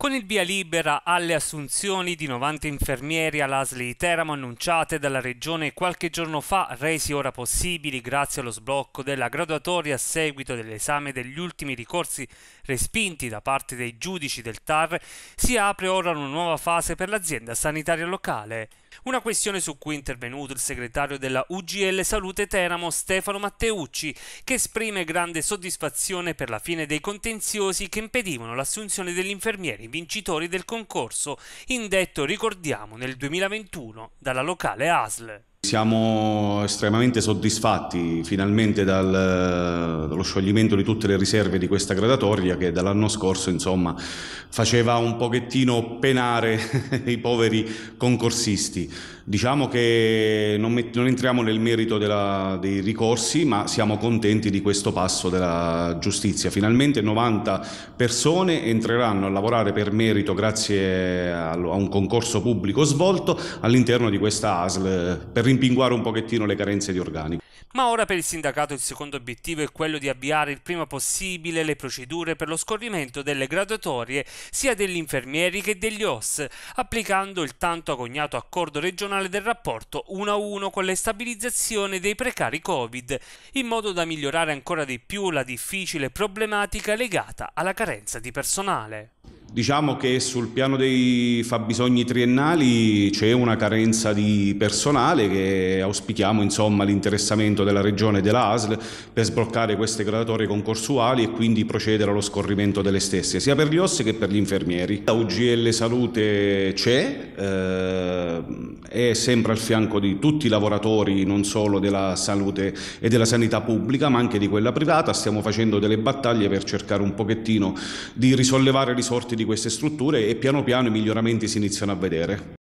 Con il via libera alle assunzioni di 90 infermieri all'ASL di Teramo annunciate dalla Regione qualche giorno fa, resi ora possibili grazie allo sblocco della graduatoria a seguito dell'esame degli ultimi ricorsi respinti da parte dei giudici del TAR, si apre ora una nuova fase per l'azienda sanitaria locale. Una questione su cui è intervenuto il segretario della UGL Salute Teramo Stefano Matteucci, che esprime grande soddisfazione per la fine dei contenziosi che impedivano l'assunzione degli infermieri vincitori del concorso, indetto, ricordiamo, nel 2021 dalla locale ASL. Siamo estremamente soddisfatti finalmente dal, dallo scioglimento di tutte le riserve di questa gradatoria che dall'anno scorso insomma, faceva un pochettino penare i poveri concorsisti. Diciamo che non, met- non entriamo nel merito della, dei ricorsi ma siamo contenti di questo passo della giustizia. Finalmente 90 persone entreranno a lavorare per merito grazie a, a un concorso pubblico svolto all'interno di questa ASL per rimpinguare un pochettino le carenze di organico. Ma ora per il sindacato il secondo obiettivo è quello di avviare il prima possibile le procedure per lo scorrimento delle graduatorie sia degli infermieri che degli OS, applicando il tanto agognato accordo regionale del rapporto 1 a 1 con la stabilizzazione dei precari Covid, in modo da migliorare ancora di più la difficile problematica legata alla carenza di personale. Diciamo che sul piano dei fabbisogni triennali c'è una carenza di personale che auspichiamo insomma l'interessamento della Regione e della ASL per sbloccare queste graduatorie concorsuali e quindi procedere allo scorrimento delle stesse, sia per gli OSS che per gli infermieri. La UGL Salute c'è, eh, è sempre al fianco di tutti i lavoratori, non solo della salute e della sanità pubblica, ma anche di quella privata. Stiamo facendo delle battaglie per cercare un pochettino di risollevare risorti di queste strutture e piano piano i miglioramenti si iniziano a vedere.